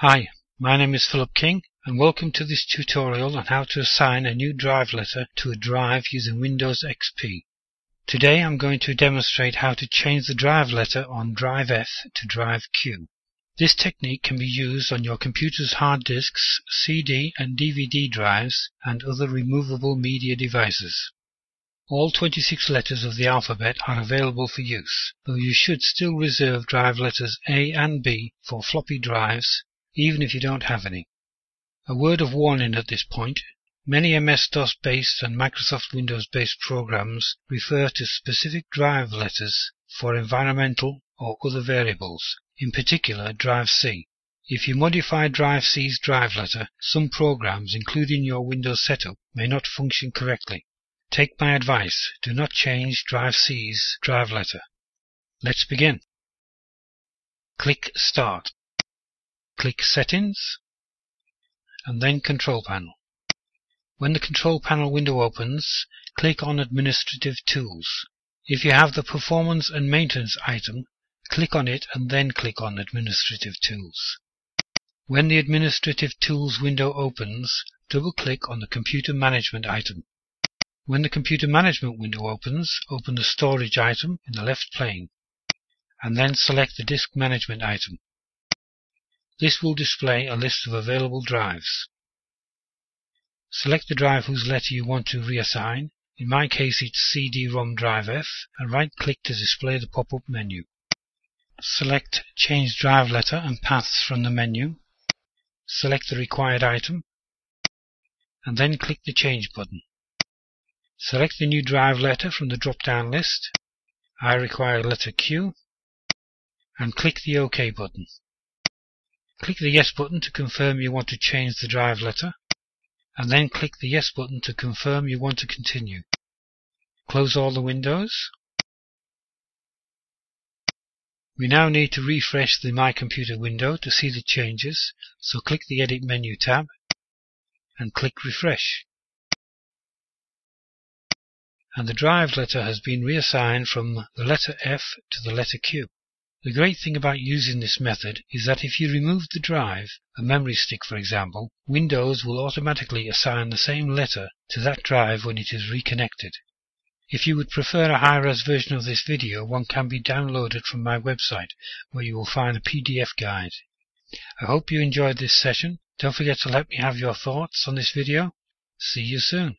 Hi, my name is Philip King and welcome to this tutorial on how to assign a new drive letter to a drive using Windows XP. Today I'm going to demonstrate how to change the drive letter on drive F to drive Q. This technique can be used on your computer's hard disks, CD and DVD drives and other removable media devices. All 26 letters of the alphabet are available for use, though you should still reserve drive letters A and B for floppy drives even if you don't have any. A word of warning at this point. Many MS-DOS based and Microsoft Windows based programs refer to specific drive letters for environmental or other variables, in particular drive C. If you modify drive C's drive letter, some programs, including your Windows setup, may not function correctly. Take my advice, do not change drive C's drive letter. Let's begin. Click Start. Click Settings and then Control Panel. When the Control Panel window opens, click on Administrative Tools. If you have the Performance and Maintenance item, click on it and then click on Administrative Tools. When the Administrative Tools window opens, double-click on the Computer Management item. When the Computer Management window opens, open the Storage item in the left pane, and then select the Disk Management item. This will display a list of available drives. Select the drive whose letter you want to reassign. In my case it's CD-ROM drive F and right-click to display the pop-up menu. Select Change Drive Letter and Paths from the menu. Select the required item and then click the Change button. Select the new drive letter from the drop-down list. I require letter Q and click the OK button. Click the Yes button to confirm you want to change the drive letter, and then click the Yes button to confirm you want to continue. Close all the windows. We now need to refresh the My Computer window to see the changes, so click the Edit menu tab and click Refresh. And the drive letter has been reassigned from the letter F to the letter Q. The great thing about using this method is that if you remove the drive, a memory stick for example, Windows will automatically assign the same letter to that drive when it is reconnected. If you would prefer a high-res version of this video, one can be downloaded from my website, where you will find a PDF guide. I hope you enjoyed this session. Don't forget to let me have your thoughts on this video. See you soon.